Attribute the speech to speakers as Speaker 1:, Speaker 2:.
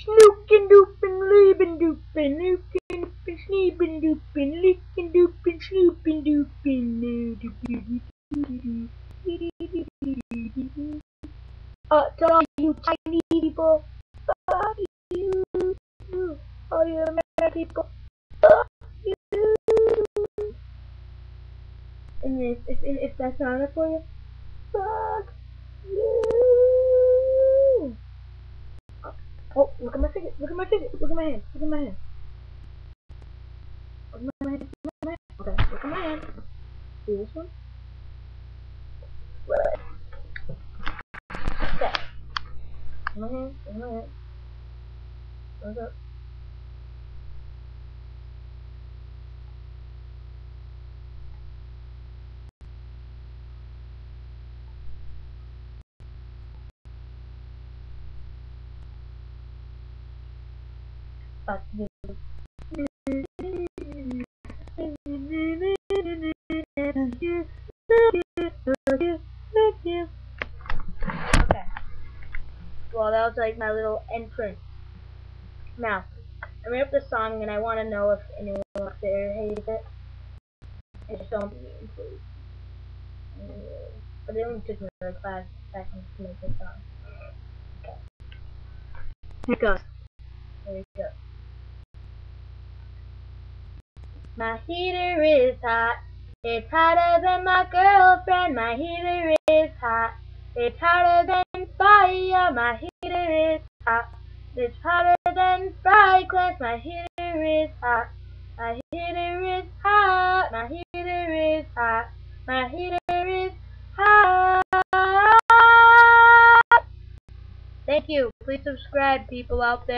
Speaker 1: Snookin' doopin', leebin' doopin', lookin' doopin', sneebin' doopin', lickin' doopin', snoopin' doopin'. Uh, to all you Chinese people, fuck you. All you American people, fuck you. And if, if, if that's not enough for you, fuck Oh, look at my fingers, look at my fingers, look at my hand, look at my hand. Look at my hand, look at my hand. Okay, look at my hand. See this one? Right. Okay. Look at my hand, look at my hand. What's up? Okay. Well, that was like my little entrance. Now, I made up this song and I want to know if anyone up there hates it. I just don't be mean, please. But it only took me like five seconds to make this song. Okay. Here it goes. Here we go. My heater is hot. It's hotter than my girlfriend. My heater is hot. It's hotter than fire. My heater is hot. It's hotter than glass. My heater is hot. My heater is hot. My heater is hot. My heater is hot. Thank you. Please subscribe, people out there.